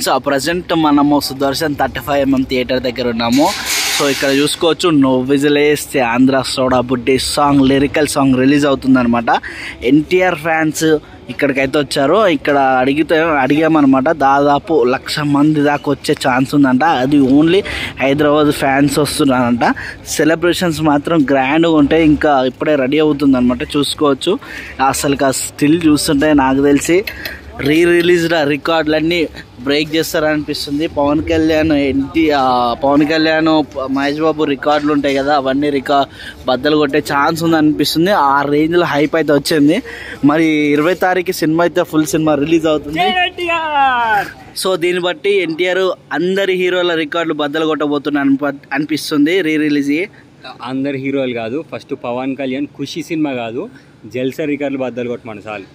So present మనము Sudarshan thirty five MM theatre దగ్గర ఉన్నాము. సో ఇక్కడ చూసుకోవచ్చు నో విజిలేస్తే ఆంధ్ర సోడా బుడ్డి సాంగ్ లిరికల్ సాంగ్ రిలీజ్ అవుతుందనమాట ఎన్టీఆర్ ఫ్యాన్స్ ఇక్కడికైతే వచ్చారు. ఇక్కడ అడిగితే అడిగామన్నమాట. దాదాపు లక్ష మంది దాకా వచ్చే ఛాన్స్ ఉందంట. అది ఓన్లీ హైదరాబాద్ ఫ్యాన్స్ వస్తున్నారంట. సెలబ్రేషన్స్ మాత్రం గ్రాండ్గా ఉంటాయి ఇంకా ఇప్పుడే రెడీ అవుతుందన్నమాట. చూసుకోవచ్చు. అసలు స్టిల్ చూస్తుంటే నాకు తెలిసి రీ రిలీజ్డ్ రికార్డులన్నీ బ్రేక్ చేస్తారనిపిస్తుంది. పవన్ కళ్యాణ్ ఎన్టీ ఆ, పవన్ కళ్యాణ్ మహేష్ బాబు రికార్డులు ఉంటాయి కదా అవన్నీ రికార్డ్ బద్దలు కొట్టే ఛాన్స్ ఉంది అనిపిస్తుంది ఆ రేంజ్లో హైప్ అయితే వచ్చింది. మరి ఇరవై తారీఖు సినిమా అయితే ఫుల్ సినిమా రిలీజ్ అవుతుంది. సో దీన్ని బట్టి ఎన్టీఆర్ అందరి హీరోల రికార్డులు బద్దలు కొట్టబోతున్నా అనిపిస్తుంది రీ రిలీజ్ అందరు హీరోలు కాదు ఫస్ట్ పవన్ కళ్యాణ్ ఖుషి సినిమా కాదు జల్సా రికార్డులు బద్దలు కొట్టమని చాలు.